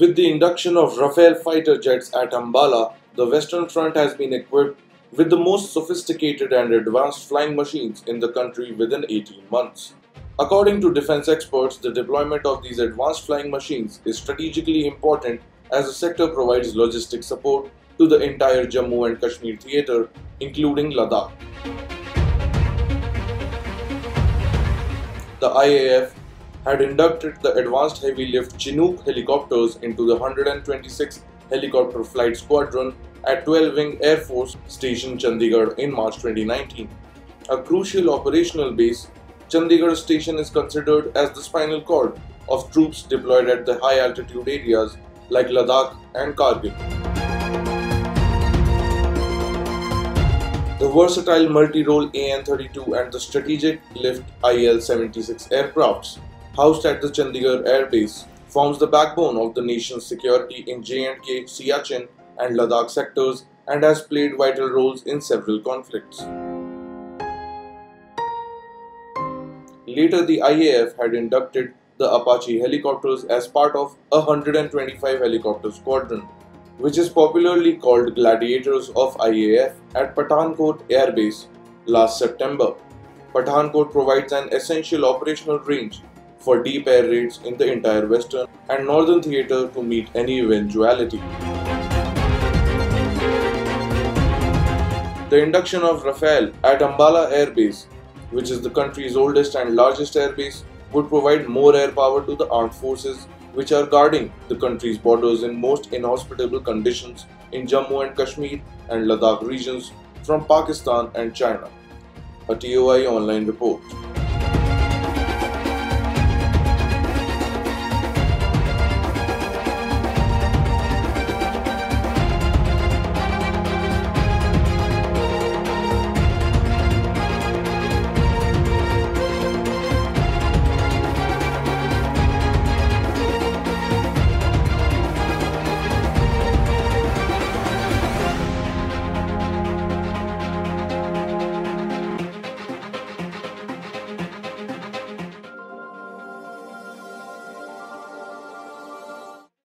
With the induction of Rafale fighter jets at Ambala, the Western Front has been equipped with the most sophisticated and advanced flying machines in the country within 18 months. According to defense experts, the deployment of these advanced flying machines is strategically important as the sector provides logistic support to the entire Jammu and Kashmir theatre, including Ladakh. The IAF had inducted the advanced heavy lift Chinook helicopters into the 126th Helicopter Flight Squadron at 12 Wing Air Force Station Chandigarh in March 2019. A crucial operational base, Chandigarh Station is considered as the spinal cord of troops deployed at the high altitude areas like Ladakh and Kargil. The versatile multi-role AN-32 and the strategic lift IL-76 aircrafts housed at the Chandigarh Air Base forms the backbone of the nation's security in J&K, Siachen and Ladakh sectors and has played vital roles in several conflicts. Later, the IAF had inducted the Apache helicopters as part of a 125 helicopter squadron, which is popularly called Gladiators of IAF at Pathankot Air Base last September. Pathankot provides an essential operational range for deep air raids in the entire western and northern theatre to meet any eventuality. The induction of Rafale at Ambala Air Base, which is the country's oldest and largest airbase, would provide more air power to the armed forces which are guarding the country's borders in most inhospitable conditions in Jammu and Kashmir and Ladakh regions from Pakistan and China. A TOI online report.